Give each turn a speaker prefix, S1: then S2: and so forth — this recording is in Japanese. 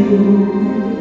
S1: よ。